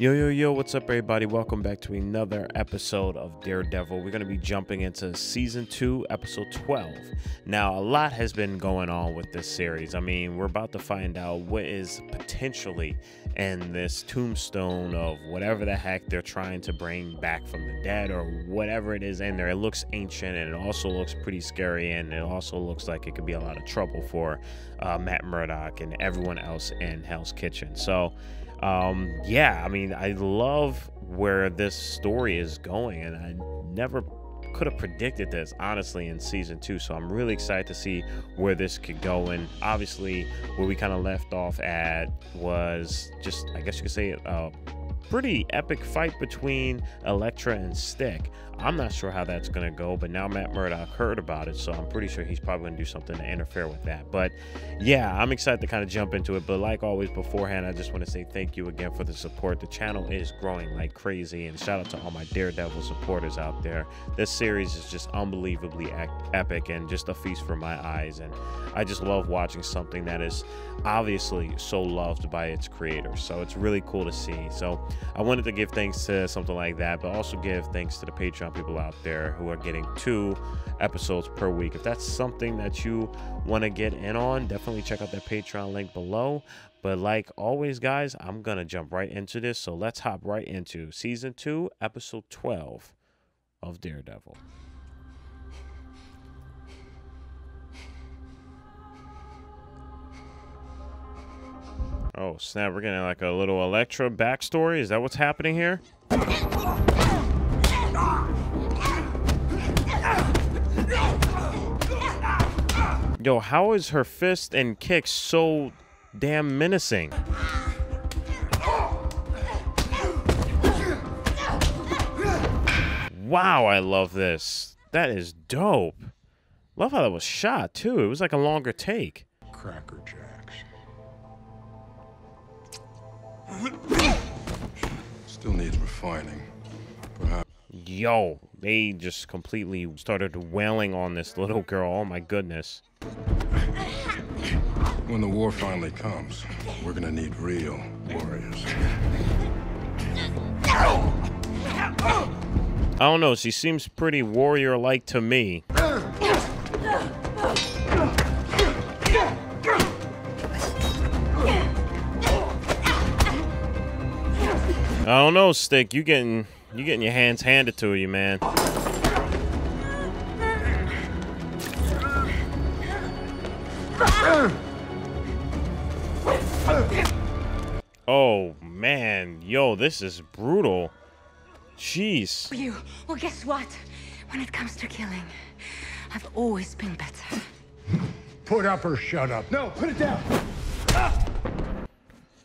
Yo, yo, yo, what's up, everybody? Welcome back to another episode of Daredevil. We're going to be jumping into season two, episode 12. Now, a lot has been going on with this series. I mean, we're about to find out what is potentially in this tombstone of whatever the heck they're trying to bring back from the dead or whatever it is in there. It looks ancient and it also looks pretty scary, and it also looks like it could be a lot of trouble for uh, Matt Murdock and everyone else in Hell's Kitchen. So, um, yeah, I mean, I love where this story is going, and I never could have predicted this honestly in season two. So I'm really excited to see where this could go. And obviously, where we kind of left off at was just, I guess you could say, a pretty epic fight between Elektra and Stick. I'm not sure how that's going to go, but now Matt Murdock heard about it, so I'm pretty sure he's probably going to do something to interfere with that. But yeah, I'm excited to kind of jump into it. But like always, beforehand, I just want to say thank you again for the support. The channel is growing like crazy, and shout out to all my Daredevil supporters out there. This series is just unbelievably epic and just a feast for my eyes. And I just love watching something that is obviously so loved by its creators. So it's really cool to see. So I wanted to give thanks to something like that, but also give thanks to the Patreon Patreon people out there who are getting two episodes per week. If that's something that you want to get in on, definitely check out that Patreon link below. But like always, guys, I'm going to jump right into this. So let's hop right into season two, episode 12 of Daredevil. Oh, snap. We're getting like a little Elektra backstory. Is that what's happening here? Yo, how is her fist and kick so damn menacing? Wow, I love this. That is dope. Love how that was shot, too. It was like a longer take. Cracker Jacks. Still needs refining. Yo, they just completely started wailing on this little girl. Oh my goodness. When the war finally comes, we're gonna need real warriors. I don't know, she seems pretty warrior-like to me. I don't know, Stick. You getting you getting your hands handed to you, man. Oh, man. Yo, this is brutal. Jeez. You. Well, guess what? When it comes to killing, I've always been better. Put up or shut up. No, put it down.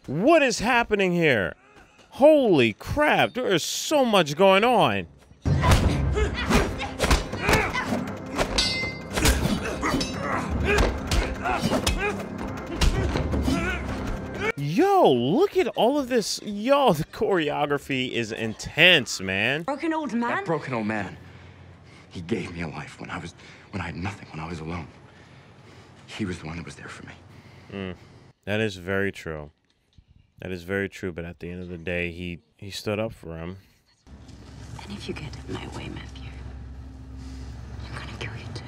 What is happening here? Holy crap, there is so much going on. Yo, look at all of this. Yo, the choreography is intense, man. Broken old man? That broken old man. He gave me a life when I was when I had nothing, when I was alone. He was the one that was there for me. Mm, that is very true. That is very true, but at the end of the day, he he stood up for him. And if you get in my way, Matthew, I'm gonna kill you too.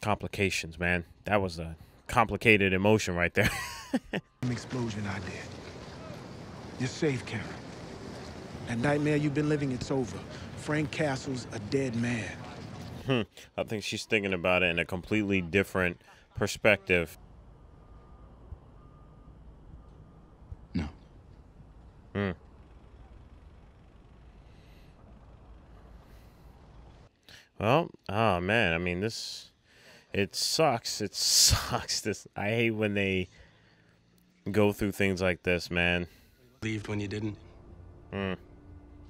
Complications, man. That was a complicated emotion right there. explosion I did. You're safe, Karen. That nightmare you've been living, it's over. Frank Castle's a dead man. Hmm. I think she's thinking about it in a completely different perspective. No. Hmm. Well, oh man, I mean this it sucks. It sucks this I hate when they go through things like this, man. Believed when you didn't. Hmm.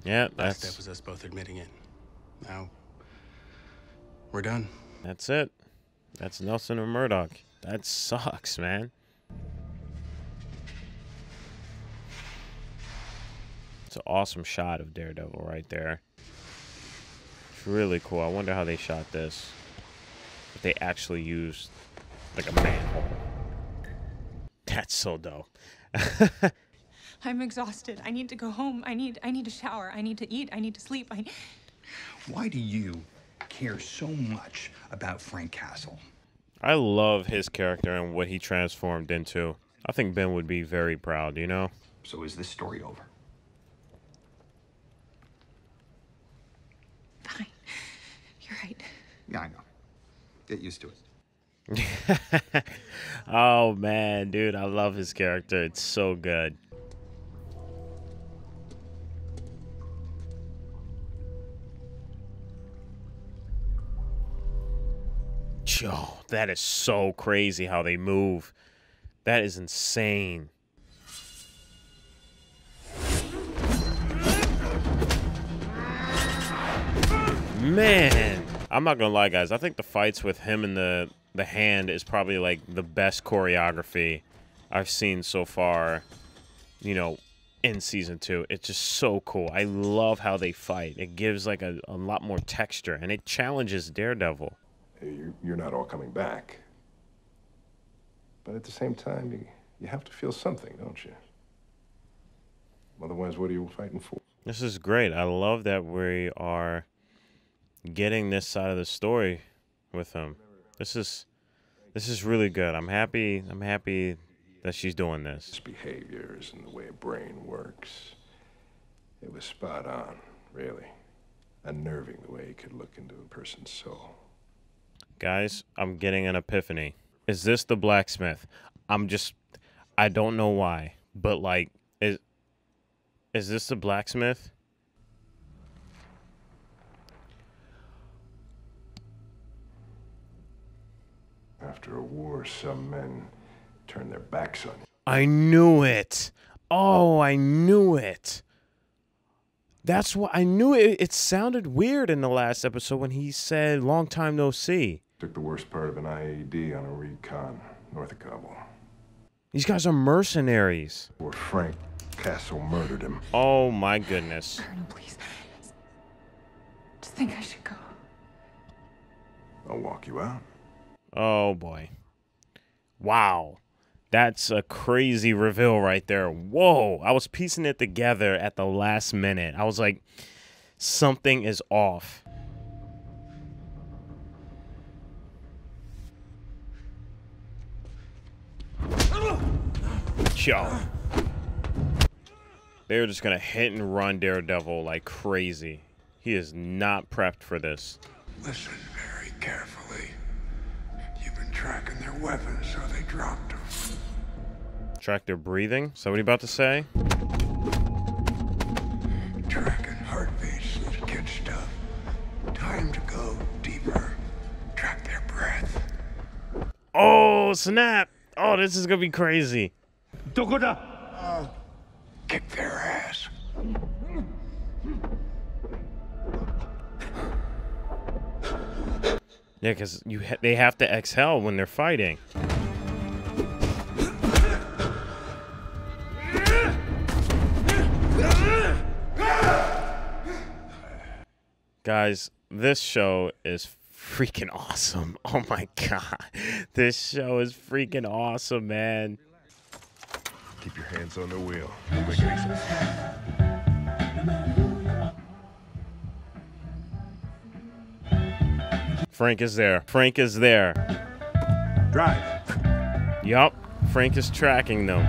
Yeah, Last that's step was us both admitting it. Now we're done. That's it. That's Nelson and Murdock. That sucks, man. It's an awesome shot of Daredevil right there. It's really cool. I wonder how they shot this. If they actually used like a manhole. That's so dope. I'm exhausted. I need to go home. I need I need a shower. I need to eat. I need to sleep. I Why do you care so much about Frank Castle? I love his character and what he transformed into. I think Ben would be very proud, you know? So is this story over? Fine. You're right. Yeah, I know. Get used to it. oh man, dude, I love his character. It's so good. Yo, that is so crazy how they move. That is insane. Man, I'm not gonna lie, guys. I think the fights with him and the the hand is probably like the best choreography I've seen so far. You know, in season two, it's just so cool. I love how they fight. It gives like a, a lot more texture, and it challenges Daredevil. You're, you're not all coming back. But at the same time, you, you have to feel something, don't you? Otherwise, what are you fighting for? This is great. I love that we are getting this side of the story with him. This is this is really good. I'm happy. I'm happy that she's doing this. His behaviors and the way a brain works. It was spot on, really. Unnerving the way he could look into a person's soul. Guys, I'm getting an epiphany. Is this the blacksmith? I'm just I don't know why, but like is is this the blacksmith? After a war, some men turn their backs on you. I knew it. Oh, I knew it. That's what I knew it. It sounded weird in the last episode when he said long time no see. Took the worst part of an IED on a recon north of Kabul. These guys are mercenaries. Where Frank Castle murdered him. Oh my goodness. Colonel, please. Just think I should go. I'll walk you out. Oh boy. Wow. That's a crazy reveal right there. Whoa. I was piecing it together at the last minute. I was like, something is off. Yo. They're just gonna hit and run Daredevil like crazy. He is not prepped for this. Listen very carefully. You've been tracking their weapons, so they dropped them. Track their breathing. Somebody about to say? Tracking heartbeats is kid stuff. Time to go deeper. Track their breath. Oh, snap. Oh, this is going to be crazy. Kick their ass. Yeah, because you ha- they have to exhale when they're fighting. Guys, this show is freaking awesome. Oh my god. This show is freaking awesome, man. Keep your hands on the wheel. Make it easy. Frank is there. Frank is there. Drive. Yup. Frank is tracking them.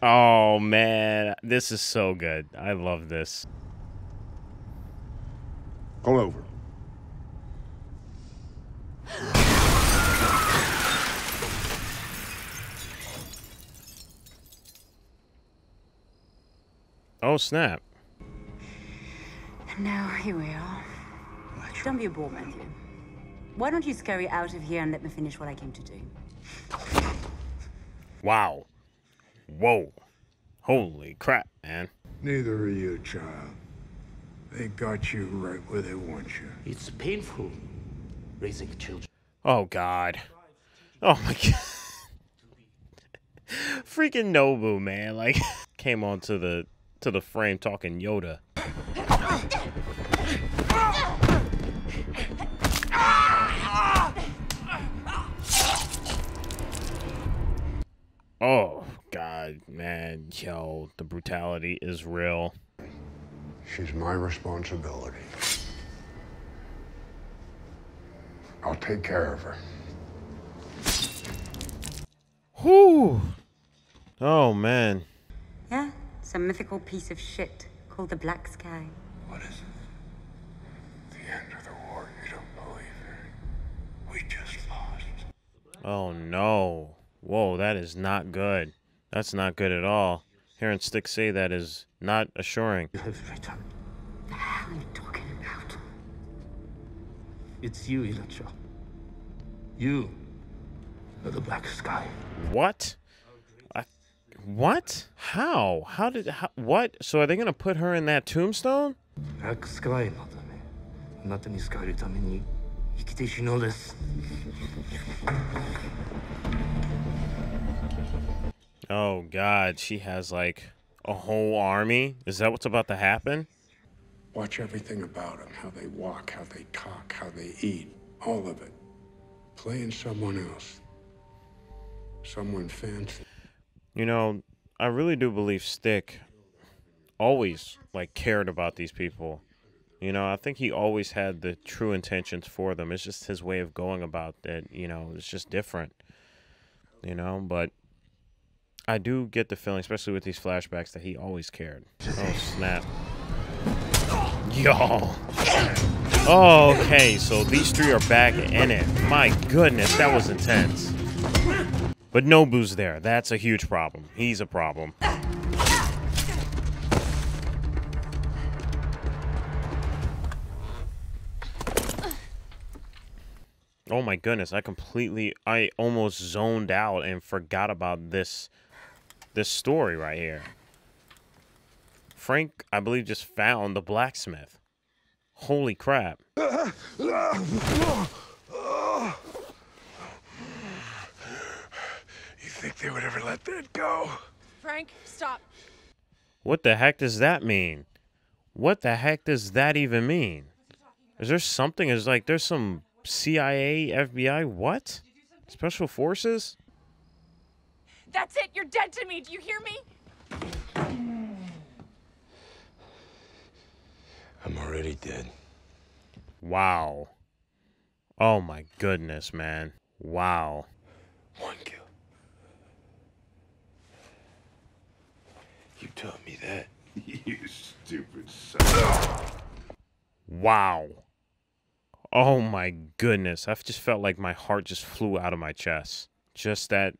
Oh man, this is so good. I love this. Pull over. Oh snap. And now here we are. Don't be a bore, Matthew. Why don't you scurry out of here and let me finish what I came to do? Wow. Whoa. Holy crap, man. Neither are you, child. They got you right where they want you. It's painful raising children. Oh god. Oh my god. Freaking Nobu, man. Like came onto the to the frame talking Yoda. Oh God, man, yo, the brutality is real. She's my responsibility. I'll take care of her. Whew. Oh man. Yeah, some mythical piece of shit called the Black Sky. What is it? The end of the war. You don't believe it. We just lost. Oh no. Whoa, that is not good. That's not good at all. Hearing Stick say that is not assuring. You have returned. The hell are you talking about? It's you, Elektra. You are the black sky. What? I, what? How? How did? How, what? So are they gonna put her in that tombstone? Black sky のため、あなたに使えるために生きて死のうです。 Oh God, she has like a whole army. Is that what's about to happen? Watch everything about them how they walk, how they talk, how they eat. All of it. Playing someone else. Someone fancy. You know, I really do believe Stick always like cared about these people. You know, I think he always had the true intentions for them. It's just his way of going about it, you know, it's just different. You know, but I do get the feeling, especially with these flashbacks, that he always cared. Oh snap. Yo. Okay, so these three are back in it. My goodness, that was intense. But Nobu's there. That's a huge problem. He's a problem. Oh my goodness, I completely I almost zoned out and forgot about this this story right here. Frank, I believe just found the blacksmith. Holy crap. You think they would ever let that go? Frank, stop. What the heck does that mean? What the heck does that even mean? Is there something? Is like there's some CIA, FBI, what? Special forces? That's it. You're dead to me. Do you hear me? I'm already dead. Wow. Oh my goodness, man. Wow. One kill. You taught me that. you stupid son. Wow. Oh my goodness. I just felt like my heart just flew out of my chest. Just that,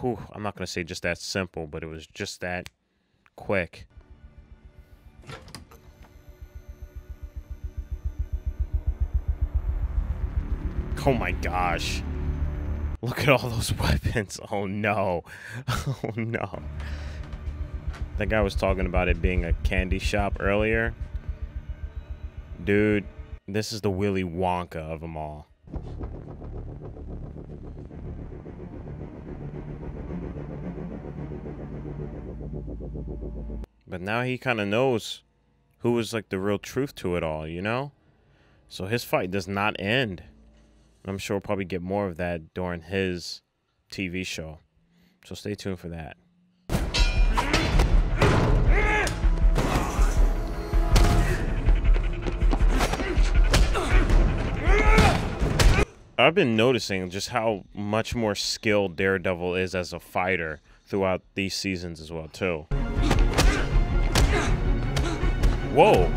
whew, I'm not going to say just that simple, but it was just that quick. Oh my gosh. Look at all those weapons. Oh no. Oh no. That guy was talking about it being a candy shop earlier. Dude, this is the Willy Wonka of them all. But now he kind of knows who was like the real truth to it all, you know? So his fight does not end. I'm sure we'll probably get more of that during his TV show. So stay tuned for that. I've been noticing just how much more skilled Daredevil is as a fighter throughout these seasons as well too. Whoa.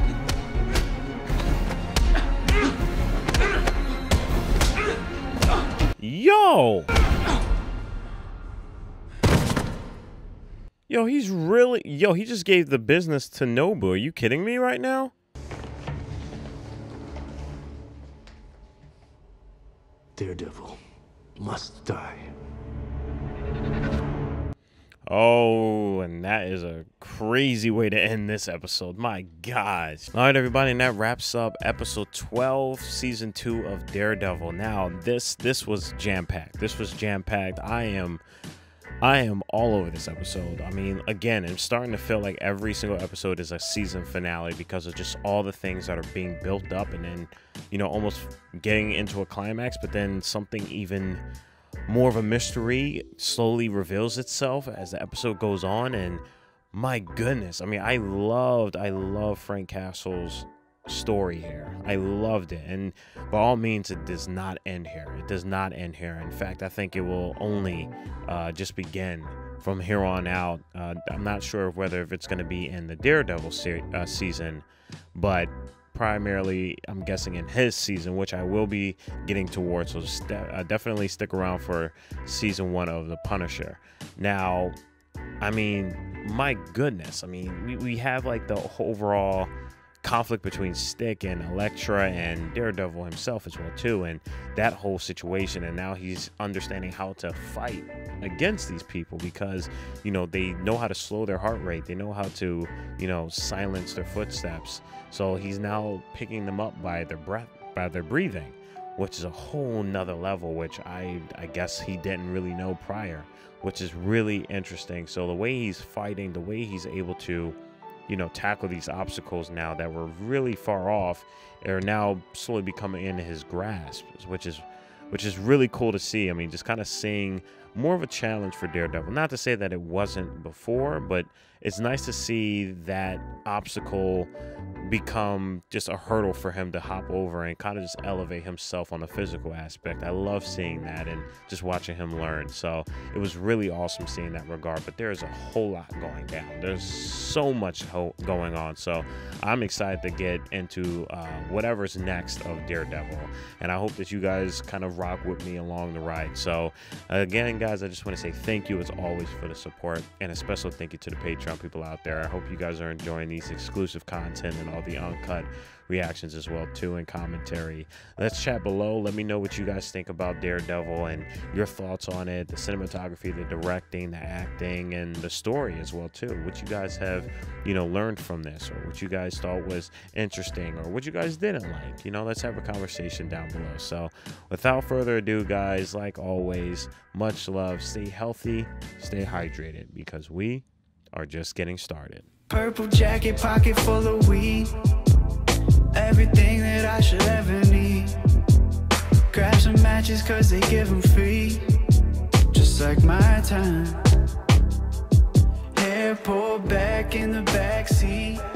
Yo. Yo, he's really Yo, he just gave the business to Nobu. Are you kidding me right now? Daredevil must die. Oh, and that is a crazy way to end this episode. My gosh. All right, everybody, and that wraps up episode 12, season 2 of Daredevil. Now, this this was jam-packed. This was jam-packed. I am I am all over this episode. I mean, again, I'm starting to feel like every single episode is a season finale because of just all the things that are being built up and then, you know, almost getting into a climax, but then something even more of a mystery slowly reveals itself as the episode goes on and my goodness i mean i loved i love frank castle's story here i loved it and by all means it does not end here it does not end here in fact i think it will only uh, just begin from here on out uh, i'm not sure whether if it's going to be in the daredevil se- uh, season but primarily, I'm guessing, in his season, which I will be getting towards. So st- uh, definitely stick around for season one of The Punisher. Now, I mean, my goodness. I mean, we, we have like the overall conflict between Stick and Elektra and Daredevil himself as well too, and that whole situation. And now he's understanding how to fight against these people because you know they know how to slow their heart rate, they know how to you know silence their footsteps. So he's now picking them up by their breath, by their breathing, which is a whole nother level, which I I guess he didn't really know prior, which is really interesting. So the way he's fighting, the way he's able to you know, tackle these obstacles now that were really far off are now slowly becoming in his grasp, which is which is really cool to see. I mean, just kind of seeing more of a challenge for Daredevil. Not to say that it wasn't before, but it's nice to see that obstacle become just a hurdle for him to hop over and kind of just elevate himself on the physical aspect. I love seeing that and just watching him learn. So it was really awesome seeing that regard. But there is a whole lot going down. There's so much going on. So I'm excited to get into uh, whatever's next of Daredevil. And I hope that you guys kind of rock with me along the ride. So again, guys, I just want to say thank you as always for the support and a special thank you to the Patreon people out there. I hope you guys are enjoying these exclusive content and all the uncut reactions as well too and commentary. Let's chat below. Let me know what you guys think about Daredevil and your thoughts on it, the cinematography, the directing, the acting, and the story as well too. What you guys have, you know, learned from this, or what you guys thought was interesting, or what you guys didn't like. You know, let's have a conversation down below. So, without further ado, guys, like always, much love. Stay healthy, stay hydrated, because we are just getting started. Purple jacket, pocket full of weed. Everything that I should ever need. Grab some matches cause they give them free. Just like my time. Hair pulled back in the backseat.